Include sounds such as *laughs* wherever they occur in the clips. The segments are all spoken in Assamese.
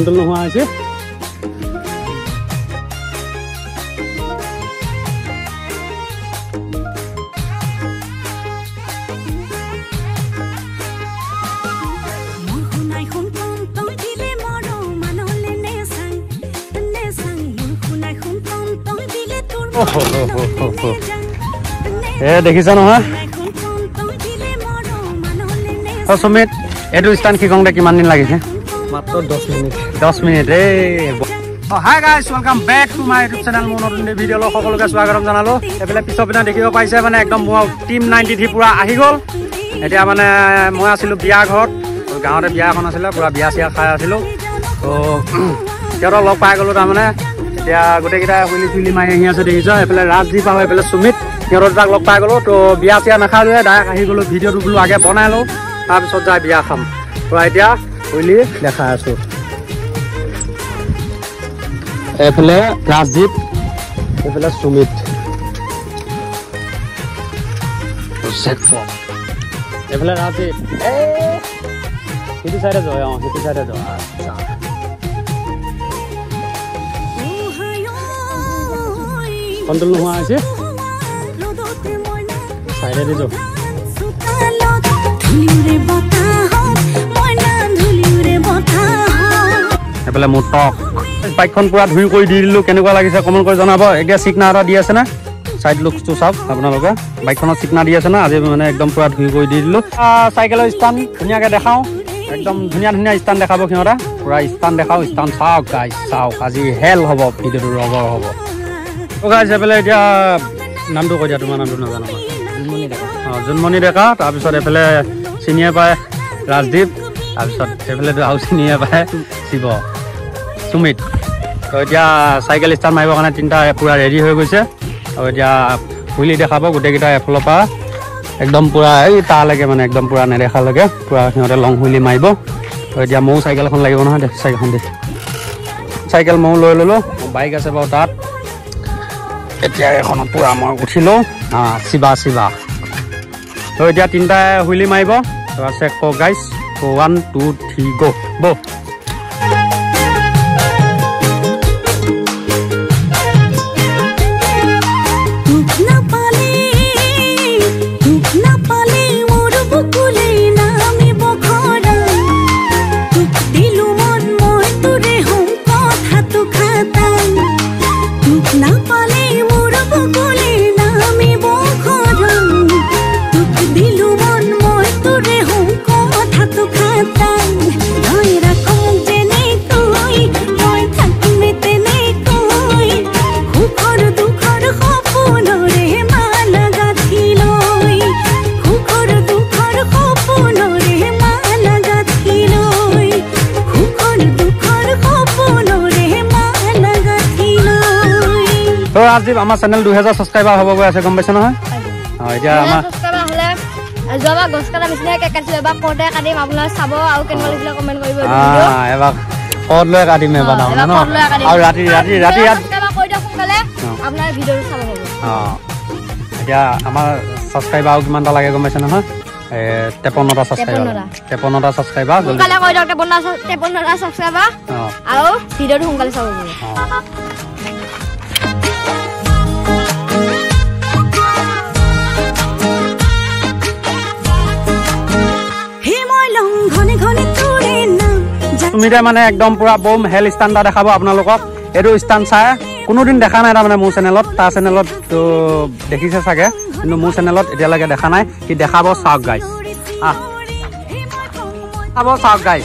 কণ্ট্ৰল নোহোৱা হৈছে। এ দেখিছা নহয়? সুমিত এইটো ষ্টান শিকোঁতে কিমান দিন লাগিছে? মাত্ৰ দহ মিনিট। দহ মিনিট এই hi guys welcome back to my YouTube channel মোৰ নতুন ভিডিঅ'লৈ সকলোকে স্বাগতম জনালোঁ। এইফালে পিছৰ পিনে দেখিব পাৰিছে মানে একদম মোৰ টিম নাইণ্টি থ্ৰী পূৰা আহি গ'ল। এতিয়া মানে মই আছিলোঁ বিয়া ঘৰত গাঁৱতে বিয়া এখন আছিলে পূৰা বিয়া চিয়া খাই আছিলোঁ। ত' সিহঁতক লগ পাই গ'লোঁ তাৰমানে। এতিয়া গোটেইকেইটাই হুইলি চুইলি মাৰি আহি আছে দেখিছ? এইফালে ৰাজদ্বীপ আৰু এইফালে সুমিত সিহঁতৰ তাক লগ পাই গ'লোঁ। ত' বিয়া চিয়া নাখালোৱে ডাইৰেক্ট আহি গ'লোঁ ভিডিঅ'টো বোলো আগে বনাই লওঁ। তাৰপিছত যাই বিয়া খাম। পূৰা এতিয়া হুইলি দেখাই আছোঁ এইফালে ৰাজদ্বীপ এইফালে সুমিত এইফালে ৰাজদ্বীপ সেইটো চাইডে যোৱা অঁ সেইটো চাইডে যোৱা আচ্ছা কণ্ট্ৰল নোহোৱা হৈছে চাইডেদি যাওঁ এইফালে মোৰ টক বাইকখন পূৰা ধুই কৰি দি দিলোঁ। কেনেকুৱা লাগিছে কমেণ্ট কৰি জনাব। এতিয়া চিকনা এটা দি আছে নে? চাইড লুকছটো চাওক আপোনালোকে। বাইকখনত চিকনা দি আছে না? আজি মানে একদম পূৰা ধুই কৰি দি দিলোঁ। চাইকেলৰ ষ্টাণ্ড ধুনীয়াকৈ দেখাওঁ। একদম ধুনীয়া ধুনীয়া ষ্টাণ্ড দেখাব সিহঁতে। পূৰা ষ্টাণ্ড দেখাওঁ। ষ্টাণ্ড চাওক গাইজ চাওক। আজি হেল হ'ব। ভিডিঅ'টো ৰবৰ হ'ব। গাইজ এইফালে এতিয়া নামটো কৈ দিয়া। তোমাৰ নামটো নাজানো জোনমণি ডেকা। অঁ জোনমণি ডেকা। তাৰপিছত এইফালে চিনিয়ে পায় ৰাজদ্বীপ তাৰপিছত এইফালেতো আৰু চিনিয়ে পায় শিৱ। সুমিত। তো এতিয়া চাইকেল ষ্টাৰ্ট মাৰিবৰ কাৰণে তিনিটা পূৰা ৰেডি হৈ গৈছে। আৰু এতিয়া হুইলি দেখাব গোটেইকেইটা এফালৰ পৰা। একদম পূৰা এই তালৈকে মানে একদম পূৰা নেদেখালৈকে। পূৰা সিহঁতে লং হুইলি মাৰিব। তো এতিয়া ময়ো চাইকেল এখন লাগিব নহয় চাইকেলখন দে। চাইকেল ময়ো লৈ ল'লোঁ বাইক আছে বাৰু তাত। এতিয়া এখনত পূৰা মই উঠিলোঁ। অঁ চিবা চিবা। তো এতিয়া তিনিটাই হুইলি মাৰিব। আছে ক গাইজ ওৱান টু থ্ৰী গ' ব' দিলো মন মই তোৰে হওঁ কথাটো খাটাং তো ৰাজদীপ আমাৰ চেনেল দুহেজাৰ ছাবস্ক্ৰাইবাৰ হ'ব গৈ আছে গম পাইছে নহয়? অঁ এতিয়া আমাৰ যোৱাবাৰ গছ কটা নিচিনাই কেক কাটিছিলো এবাৰ কওঁতে কাটিম আপোনালোকে চাব আৰু কেনেকুৱা লাগিছিলে কমেণ্ট কৰিব অঁ এবাৰ কত লৈ কাটিম এবাৰ তাৰমানে ন আৰু ৰাতি ৰাতি ৰাতি ইয়াত কৈ দিয়ক সোনকালে অঁ। আপোনাৰ ভিডিঅ'টো চাব হ'ব অঁ। এতিয়া আমাৰ ছাবস্ক্ৰাইবাৰ আৰু কিমানটা লাগে গম পাইছে নহয়? এ তেপন্নটা ছাবস্ক্ৰাইবাৰ তেপন্নটা। তেপন্নটা ছাবস্ক্ৰাইবাৰ জলদি সোনকালে কৈ দিয়ক তেপন্নটা তেপন্নটা ছাবস্ক্ৰাইবাৰ অঁ। আৰু ভিডিঅ'টো সোনকালে চাব হ'ব জানি তুমি এতিয়া মানে একদম পুৰা বম হেল এটা দেখাব আপোনালোকক। এইটো ষ্টাণ্ড চাই। কোনোদিন দেখা নাই তাৰমানে মোৰ চেনেলত তাৰ চেনেলত তো দেখিছে চাগে। কিন্তু মোৰ চেনেলত এতিয়ালৈকে দেখা নাই। সি দেখাব চাওক আহ। চাব চাওক গাইজ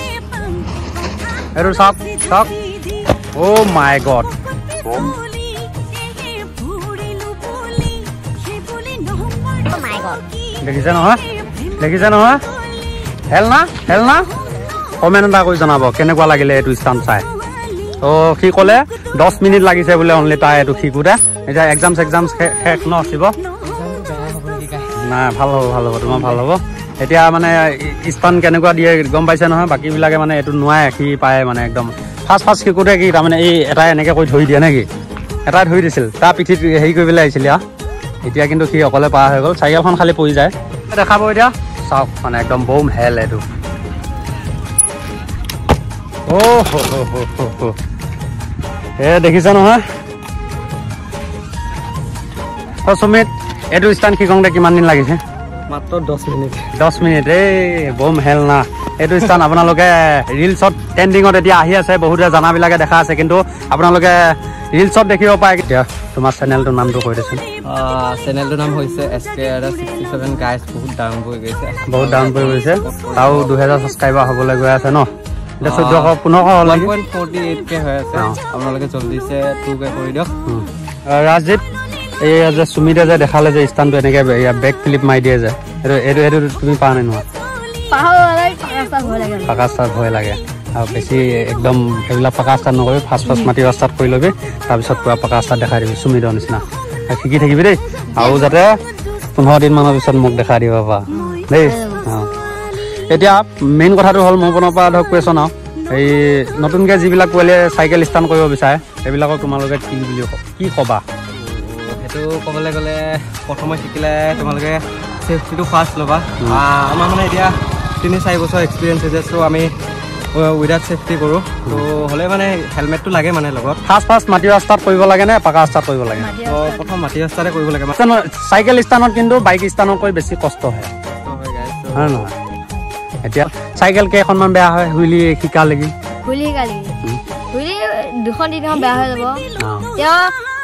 এইটো চাওক চাওক। অ' মাই গড দেখিছে নহয়? দেখিছে নহয়? হেল না? হেল না? কমেণ্ট এটা কৰি জনাব কেনেকুৱা লাগিলে এইটো ষ্টাণ্ড চাই। তো সি ক'লে দহ মিনিট লাগিছে বোলে অনলি তাই এইটো শিকোঁতে। এতিয়া এক্সাম চেক্সাম শেষ ন শিৱ নাই ভাল হ'ব ভাল হ'ব তোমাৰ ভাল হ'ব। এতিয়া মানে ষ্টাণ্ড কেনেকুৱা দিয়ে গম পাইছে নহয় বাকীবিলাকে মানে এইটো নোৱাৰে সি পায় মানে একদম। ফাৰ্ষ্ট ফাৰ্ষ্ট শিকোঁতে কি তাৰমানে এই এটাই এনেকৈ কৰি ধৰি দিয়ে নেকি? এটাই ধৰি দিছিল তাৰ পিঠিত হেৰি কৰি পেলাই আহিছিল ইয়াৰ এতিয়া কিন্তু সি অকলে পাৰ হৈ গ'ল চাইকেলখন খালি পৰি যায়। দেখাব এতিয়া। চাওক মানে একদম বম হেল এইটো। এ দেখিছা নহয়? সুমিত এইটো ষ্টাণ্ড শিকোঁতে কিমান দিন লাগিছে? মাত্ৰ দহ মিনিট। দহ মিনিট এই বম হেল না। এইটো স্থান আপোনালোকে ৰিলচত ট্ৰেণ্ডিঙত এতিয়া আহি আছে বহুতে জানাবিলাকে দেখা আছে কিন্তু আপোনালোকে ৰিলচত দেখিব পাৰে এতিয়া তোমাৰ চেনেলটোৰ নামটো কৈ দেচোন। চেনেলটোৰ নাম হৈছে S K R sixty seven guys বহুত ডাউন হৈ গৈছে। বহুত ডাউন পৰি গৈছে। আৰু দুহেজাৰ ছাবস্ক্ৰাইবাৰ হ'বলৈ গৈ আছে ন? এতিয়া চৈধ্যশ পোন্ধৰশ হ'ল ওৱান নেকি পইণ্ট ফৰ্টি এইট কে হৈ আছে। অঁ। আপোনালোকে জল্দিছে টু কে কৰি দিয়ক। উম। আহ, ৰাজদীপ এই যে সুমিতে যে দেখালে যে স্থানটো এনেকে বেক ফ্লিপ মাৰি দিয়ে যে এইটো এইটো এইটো তুমি পাৰা নাই নোৱা পাহাৰ ওলাই পাহাৰ চাহ ভয় লাগে। পাকা ৰাস্তাত ভয় লাগে। আৰু বেছি একদম সেইবিলাক পাকা ৰাস্তাত নকৰিবি ফাৰ্ষ্ট ফাৰ্ষ্ট মাটি ৰাস্তাত কৰি ল'বি তাৰপিছত পূৰা পাকা ৰাস্তাত দেখাই দিবি সুমিতৰ নিচিনা। শিকি থাকিবি দেই। আৰু যাতে পোন্ধৰ দিনমানৰ পিছত মোক দেখাই দিব পাৰা। দেই। এতিয়া মেইন কথাটো হ'ল মোৰ পিনৰ পৰা ধৰক কুৱেশ্যন আৰু। এই নতুনকৈ যিবিলাক পোৱালীয়ে চাইকেল ষ্টাৰ্ট কৰিব বিচাৰে সেইবিলাকক তোমালোকে কি বুলি ক- কি ক'বা? সেইটো ক'বলৈ গ'লে প্ৰথমে শিকিলে তোমালোকে ছেফটিটো ফাৰ্ষ্ট ল'বা। আমাৰ মানে এতিয়া তিনি চাৰি বছৰ এক্সপিৰিয়েঞ্চ হৈছে চ' আমি উইদাউট ছেফটি কৰোঁ। ত' হ'লে মানে হেলমেটটো লাগে মানে লগত। ফাৰ্ষ্ট ফাৰ্ষ্ট মাটি ৰাস্তাত কৰিব লাগে নে পাকা ৰাস্তাত কৰিব লাগে? প্ৰথম মাটি ৰাস্তাতে কৰিব লাগে। চাইকেল ষ্টানত কিন্তু বাইক ষ্টানতকৈ বেছি কষ্ট হয়। হয় নহয়? এতিয়া চাইকেল কেইখনমান বেয়া হয় হুইলি শিকালেকি হুইলি কালি হুইলি দুখন তিনিখন বেয়া হৈ যাব। অঁ। এতিয়া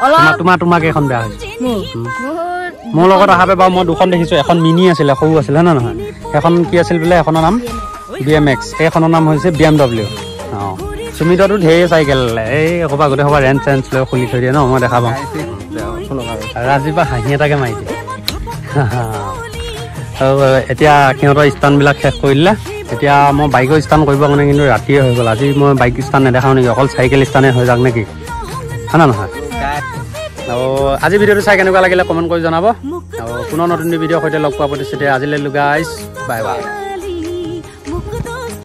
অলপ তোমাৰ তোমাৰ তোমাৰ কেইখন বেয়া হৈছে মোৰ। লগত অহা বাৰু মই দুখন দেখিছোঁ। এখন মিনি আছিলে সৰু আছিলে হয় নে নহয়? এখন কি আছিল বোলে এখনৰ নাম? B M X. সেইখনৰ নাম হৈছে বি এম ডব্লিউ। অঁ। সুমিততো ঢেৰ চাইকেল এই ক'ৰবাত গোটেই ক'ৰবাত ৰেঞ্চ চেঞ্চ লৈ খুলি থৈ দিয়ে ন মই দেখা পাওঁ। ৰাজীৱা হাঁহি এটাকে মাৰি দিয়ে। *laughs* এতিয়া সিহঁতৰ ষ্টাণ্ডবিলাক শেষ কৰি দিলে এতিয়া মই বাইকৰ ষ্টাণ্ড কৰিবৰ কাৰণে কিন্তু ৰাতিয়ে হৈ গ'ল। আজি মই বাইক ষ্টাণ্ড নেদেখাওঁ নেকি? অকল চাইকেল ষ্টাণ্ডে হৈ যাওক নেকি? হয় নহয়? আৰু আজি ভিডিঅ'টো চাই কেনেকুৱা লাগিলে কমেণ্ট কৰি জনাব। আৰু পুনৰ নতুন ভিডিঅ'ৰ সৈতে লগ পোৱা প্ৰতিশ্ৰুতি আজিলৈ লুগাইছ বাই বাই।